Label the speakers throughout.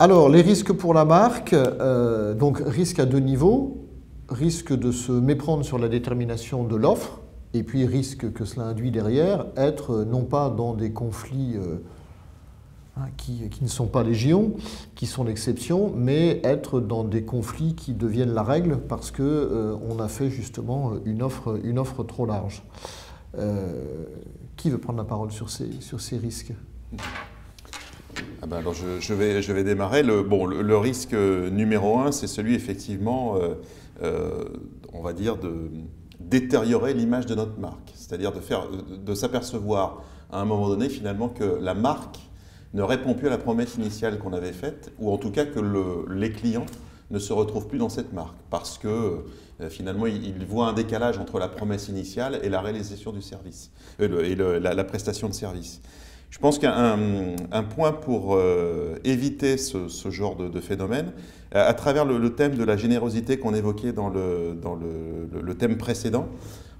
Speaker 1: Alors, les risques pour la marque, euh, donc risque à deux niveaux, risque de se méprendre sur la détermination de l'offre, et puis risque que cela induit derrière, être euh, non pas dans des conflits euh, hein, qui, ne sont pas légion, qui sont l'exception, mais être dans des conflits qui deviennent la règle parce qu'on on a fait justement une offre, trop large. Qui veut prendre la parole sur ces, sur ces risques?
Speaker 2: Ah ben alors je, vais, je vais démarrer. Le, bon, le, risque numéro un, c'est celui effectivement, euh, euh, on va dire, de détériorer l'image de notre marque. C'est-à-dire de, faire, de s'apercevoir à un moment donné finalement que la marque ne répond plus à la promesse initiale qu'on avait faite, ou en tout cas que le, les clients ne se retrouvent plus dans cette marque, parce que euh, finalement ils, voient un décalage entre la promesse initiale et la réalisation du service, et la, prestation de service. Je pense qu'un un point pour euh, éviter ce, genre de, phénomène, à, à travers le, thème de la générosité qu'on évoquait dans, le, thème précédent,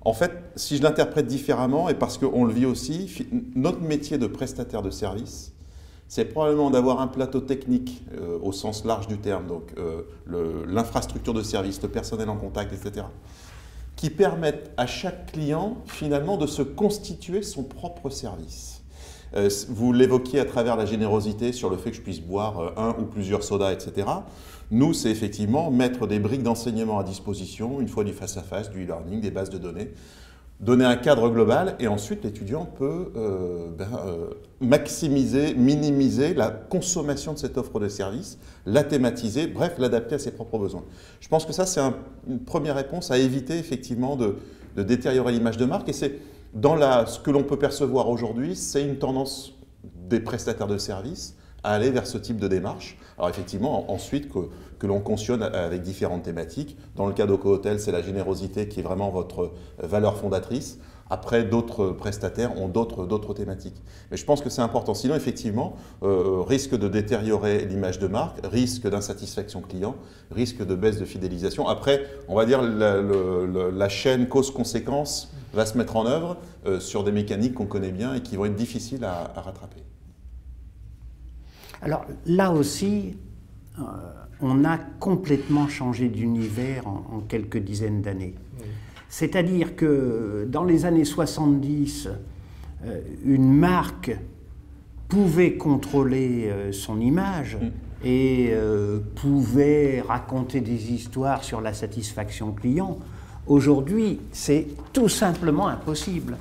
Speaker 2: en fait, si je l'interprète différemment, et parce qu'on le vit aussi, notre métier de prestataire de service, c'est probablement d'avoir un plateau technique euh, au sens large du terme, donc euh, l'infrastructure de service, le personnel en contact, etc., qui permettent à chaque client finalement de se constituer son propre service. Euh, vous l'évoquiez à travers la générosité sur le fait que je puisse boire euh, un ou plusieurs sodas, etc. Nous, c'est effectivement mettre des briques d'enseignement à disposition, une fois du face-à-face, -face, du e-learning, des bases de données, donner un cadre global et ensuite l'étudiant peut euh, ben, maximiser, minimiser la consommation de cette offre de service, la thématiser, bref, l'adapter à ses propres besoins. Je pense que ça, c'est un, une première réponse à éviter effectivement de, de détériorer l'image de marque et c'est dans la, ce que l'on peut percevoir aujourd'hui, c'est une tendance des prestataires de services à aller vers ce type de démarche. Alors effectivement, ensuite, que, que l'on cautionne avec différentes thématiques. Dans le cas d'OcoHotel, c'est la générosité qui est vraiment votre valeur fondatrice. Après, d'autres prestataires ont d'autres thématiques. Mais je pense que c'est important. Sinon, effectivement, euh, risque de détériorer l'image de marque, risque d'insatisfaction client, risque de baisse de fidélisation. Après, on va dire la, la, la chaîne cause-conséquence va se mettre en œuvre euh, sur des mécaniques qu'on connaît bien et qui vont être difficiles à, à rattraper.
Speaker 3: Alors là aussi, euh, on a complètement changé d'univers en, en, quelques dizaines d'années. Oui. C'est-à-dire que dans les années 70, euh, une marque pouvait contrôler euh, son image mmh. et euh, pouvait raconter des histoires sur la satisfaction client. Aujourd'hui, c'est tout simplement impossible.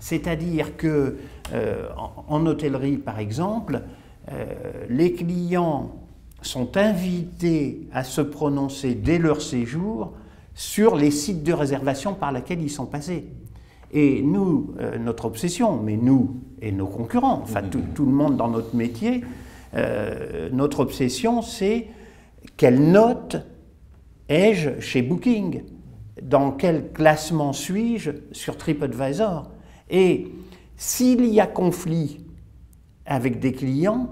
Speaker 3: C'est-à-dire que euh, en, en, hôtellerie, par exemple, euh, les clients sont invités à se prononcer dès leur séjour sur les sites de réservation par lesquels ils sont passés. Et nous, euh, notre obsession, mais nous et nos concurrents, enfin tout, tout le monde dans notre métier, euh, notre obsession, c'est quelle note ai-je chez Booking? Dans quel classement suis-je sur TripAdvisor? Et s'il y a conflit avec des clients,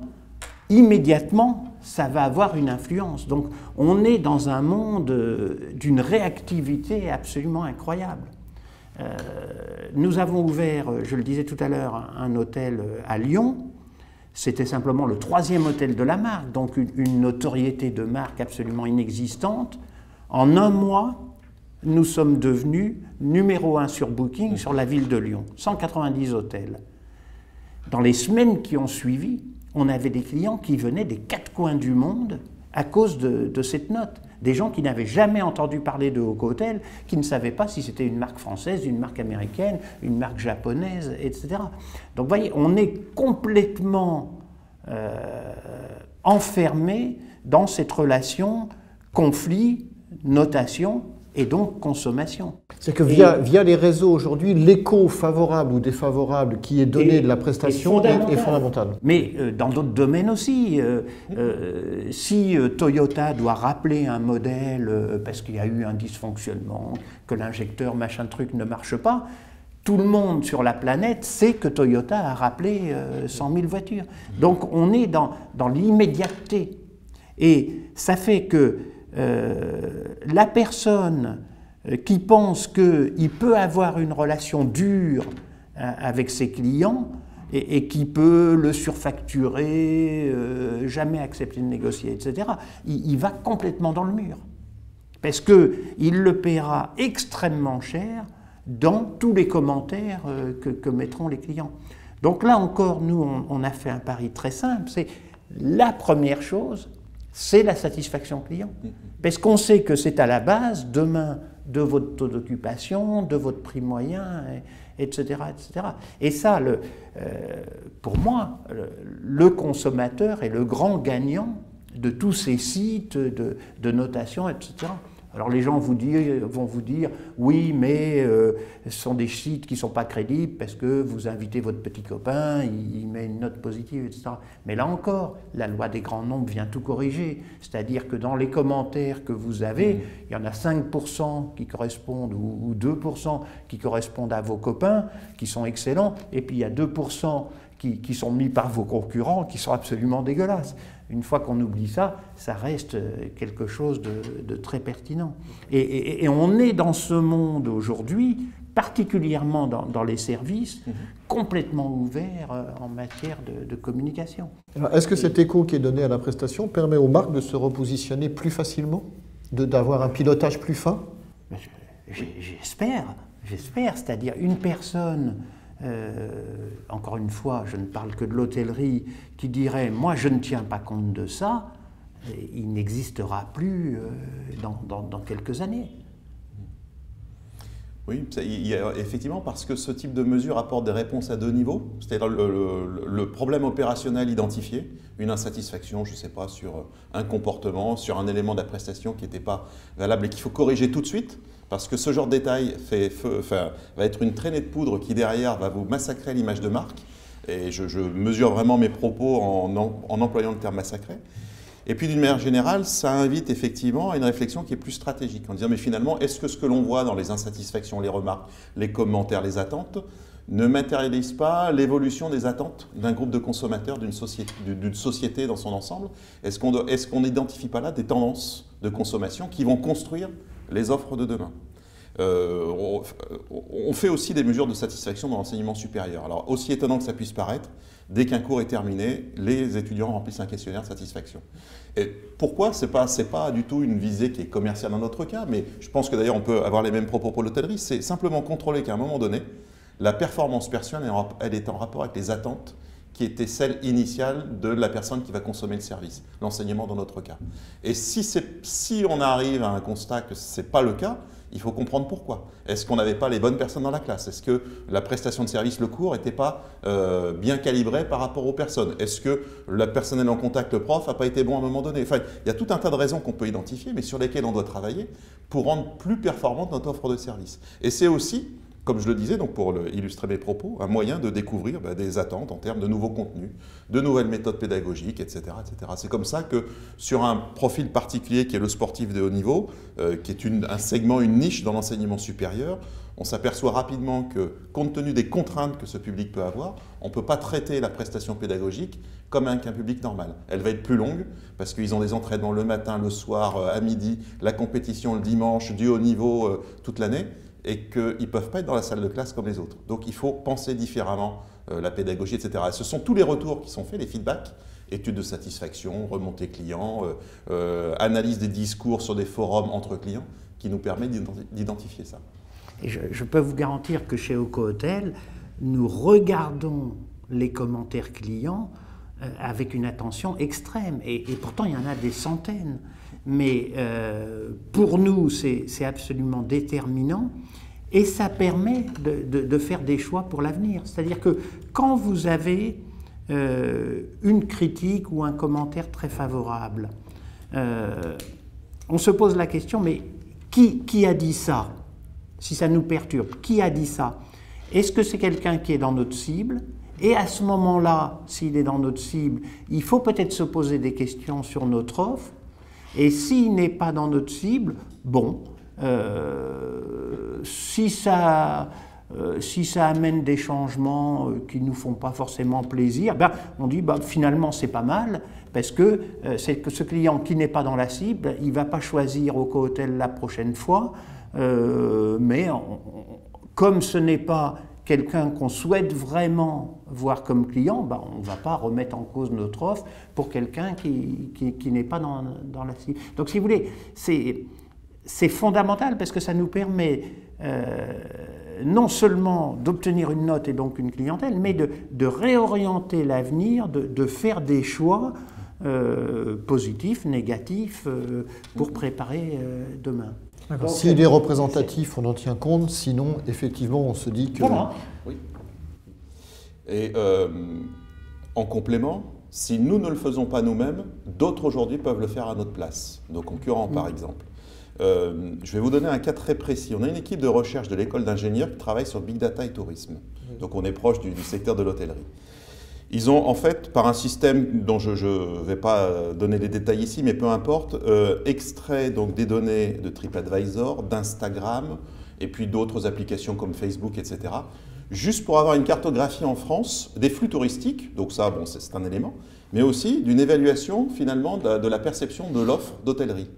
Speaker 3: immédiatement, ça va avoir une influence. Donc on est dans un monde euh, d'une réactivité absolument incroyable. Euh, nous avons ouvert, je le disais tout à l'heure, un hôtel à Lyon. C'était simplement le troisième hôtel de la marque, donc une, notoriété de marque absolument inexistante. En un mois, nous sommes devenus numéro un sur Booking sur la ville de Lyon, 190 hôtels. Dans les semaines qui ont suivi, on avait des clients qui venaient des quatre coins du monde à cause de, cette note. Des gens qui n'avaient jamais entendu parler de Hotel, qui ne savaient pas si c'était une marque française, une marque américaine, une marque japonaise, etc. Donc vous voyez, on est complètement euh, enfermé dans cette relation conflit, notation, et donc consommation.
Speaker 1: C'est que via, et, via, les réseaux aujourd'hui, l'écho favorable ou défavorable qui est donné de la prestation est fondamental. Est, est fondamental.
Speaker 3: Mais euh, dans d'autres domaines aussi, euh, euh, si Toyota doit rappeler un modèle parce qu'il y a eu un dysfonctionnement, que l'injecteur machin truc ne marche pas, tout le monde sur la planète sait que Toyota a rappelé 100 000 voitures. Donc on est dans, dans l'immédiateté. Et ça fait que la personne euh, qui pense qu'il peut avoir une relation dure euh, avec ses clients et, qui peut le surfacturer, euh, jamais accepter de négocier, etc., il, va complètement dans le mur. Parce qu'il le paiera extrêmement cher dans tous les commentaires euh, que, mettront les clients. Donc là encore, nous, on, a fait un pari très simple. C'est la première chose, c'est la satisfaction client. Parce qu'on sait que c'est à la base, demain, de votre taux d'occupation, de votre prix moyen, etc. etc. Et ça, le, euh, pour moi, le, consommateur est le grand gagnant de tous ces sites de, de notation, etc. Alors les gens vont vous dire, oui, mais euh, ce sont des sites qui ne sont pas crédibles parce que vous invitez votre petit copain, il, met une note positive, etc. Mais là encore, la loi des grands nombres vient tout corriger. C'est-à-dire que dans les commentaires que vous avez, il y en a 5% qui correspondent, ou, ou 2% qui correspondent à vos copains, qui sont excellents, et puis il y a 2% qui, sont mis par vos concurrents, qui sont absolument dégueulasses. Une fois qu'on oublie ça, ça reste quelque chose de, très pertinent. Et, on est dans ce monde aujourd'hui, particulièrement dans, les services, mhm. complètement ouvert euh, en matière de, communication.
Speaker 1: Est-ce que cet écho qui est donné à la prestation permet aux marques de se repositionner plus facilement, d'avoir un pilotage plus fin?
Speaker 3: J'espère, j'espère. C'est-à-dire une personne euh, encore une fois, je ne parle que de l'hôtellerie, qui dirait Moi, je ne tiens pas compte de ça, il n'existera plus euh, dans, quelques années.
Speaker 2: Oui, effectivement, parce que ce type de mesure apporte des réponses à deux niveaux, c'est-à-dire le, problème opérationnel identifié, une insatisfaction, je ne sais pas, sur un comportement, sur un élément de la prestation qui n'était pas valable et qu'il faut corriger tout de suite, parce que ce genre de détail va être une traînée de poudre qui derrière va vous massacrer l'image de marque. Et je, mesure vraiment mes propos en, employant le terme massacrer. Et puis d'une manière générale, ça invite effectivement à une réflexion qui est plus stratégique, en disant mais finalement, est-ce que ce que l'on voit dans les insatisfactions, les remarques, les commentaires, les attentes, ne matérialise pas l'évolution des attentes d'un groupe de consommateurs, d'une société, société, dans son ensemble? Est-ce qu'on n'identifie pas là des tendances de consommation qui vont construire les offres de demain. Euh, on, fait aussi des mesures de satisfaction dans l'enseignement supérieur. Alors, aussi étonnant que ça puisse paraître, dès qu'un cours est terminé, les étudiants remplissent un questionnaire de satisfaction. Et pourquoi? Ce n'est pas, pas du tout une visée qui est commerciale dans notre cas, mais je pense que d'ailleurs on peut avoir les mêmes propos pour l'hôtellerie. C'est simplement contrôler qu'à un moment donné, la performance perçue, elle est en rapport avec les attentes qui était celle initiale de la personne qui va consommer le service, l'enseignement dans notre cas. Et si, si on arrive à un constat que ce n'est pas le cas, il faut comprendre pourquoi. Est-ce qu'on n'avait pas les bonnes personnes dans la classe? Est-ce que la prestation de service, le cours, n'était pas euh, bien calibré par rapport aux personnes? Est-ce que le personnel en contact, le prof, n'a pas été bon à un moment donné? Enfin, il y a tout un tas de raisons qu'on peut identifier, mais sur lesquelles on doit travailler pour rendre plus performante notre offre de service. Et c'est aussi comme je le disais, donc pour illustrer mes propos, un moyen de découvrir bah, des attentes en termes de nouveaux contenus, de nouvelles méthodes pédagogiques, etc. C'est comme ça que sur un profil particulier qui est le sportif de haut niveau, euh, qui est un segment, une niche dans l'enseignement supérieur, on s'aperçoit rapidement que, compte tenu des contraintes que ce public peut avoir, on ne peut pas traiter la prestation pédagogique comme un, public normal. Elle va être plus longue parce qu'ils ont des entraînements le matin, le soir, euh, à midi, la compétition le dimanche, du haut niveau euh, toute l'année et qu'ils ne peuvent pas être dans la salle de classe comme les autres. Donc il faut penser différemment euh, la pédagogie, etc. ce sont tous les retours qui sont faits, les feedbacks, études de satisfaction, remontée client, euh, euh, analyse des discours sur des forums entre clients, qui nous permettent d'identifier ça.
Speaker 3: Je, peux vous garantir que chez Oco Hotel, nous regardons les commentaires clients avec une attention extrême. Et, pourtant, il y en a des centaines. Mais pour nous, c'est absolument déterminant et ça permet de, faire des choix pour l'avenir. C'est-à-dire que quand vous avez euh, une critique ou un commentaire très favorable, euh, on se pose la question, mais qui a dit ça? Si ça nous perturbe, qui a dit ça? Est-ce que c'est quelqu'un qui est dans notre cible? Et à ce moment-là, s'il est dans notre cible, il faut peut-être se poser des questions sur notre offre. Et s'il n'est pas dans notre cible, bon, euh, si, ça, euh, si ça amène des changements euh, qui ne nous font pas forcément plaisir, ben, on dit ben, finalement c'est pas mal, parce que c'est que ce client qui n'est pas dans la cible, il ne va pas choisir au co-hôtel la prochaine fois, mais comme ce n'est pas quelqu'un qu'on souhaite vraiment voir comme client, ben, on ne va pas remettre en cause notre offre pour quelqu'un qui, qui, n'est pas dans, dans, la cible. Donc si vous voulez, c'est fondamental parce que ça nous permet euh, non seulement d'obtenir une note et donc une clientèle, mais de, de réorienter l'avenir, de, de, faire des choix euh, positifs, négatifs, euh, pour préparer demain.
Speaker 1: S'il est représentatif, on en tient compte, sinon, effectivement, on se dit que...
Speaker 2: Voilà. Oui. Et en complément, si nous ne le faisons pas nous-mêmes, d'autres aujourd'hui peuvent le faire à notre place, nos concurrents par mm. exemple. Euh, je vais vous donner un cas très précis. On a une équipe de recherche de l'école d'ingénieurs qui travaille sur Big Data et tourisme. Donc on est proche du, secteur de l'hôtellerie. Ils ont en fait, par un système dont je ne vais pas donner les détails ici, mais peu importe, euh, extrait donc des données de TripAdvisor, d'Instagram, et puis d'autres applications comme Facebook, etc., juste pour avoir une cartographie en France des flux touristiques, donc ça, bon, c'est un élément, mais aussi d'une évaluation finalement de la perception de l'offre d'hôtellerie.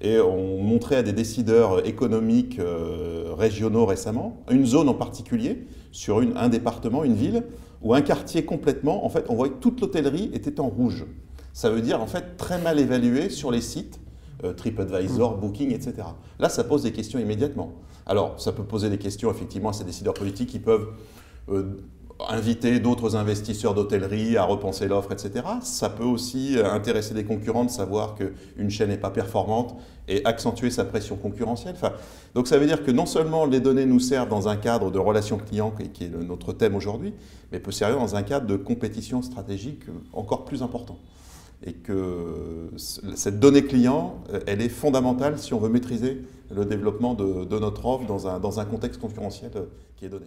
Speaker 2: Et on montrait à des décideurs économiques euh, régionaux récemment, une zone en particulier, sur un département, une ville, où un quartier complètement, en fait, on voyait que toute l'hôtellerie était en rouge. Ça veut dire, en fait, très mal évalué sur les sites, euh, TripAdvisor, Booking, etc. Là, ça pose des questions immédiatement. Alors, ça peut poser des questions, effectivement, à ces décideurs politiques qui peuvent euh, inviter d'autres investisseurs d'hôtellerie à repenser l'offre, etc. Ça peut aussi euh, intéresser des concurrents de savoir qu'une chaîne n'est pas performante et accentuer sa pression concurrentielle. Donc ça veut dire que non seulement les données nous servent dans un cadre de relation client, qui est notre thème aujourd'hui, mais peut servir dans un cadre de compétition stratégique encore plus important. Et que cette donnée client, euh, elle est fondamentale si on veut maîtriser le développement de, notre offre dans un, dans un contexte concurrentiel euh, qui est donné.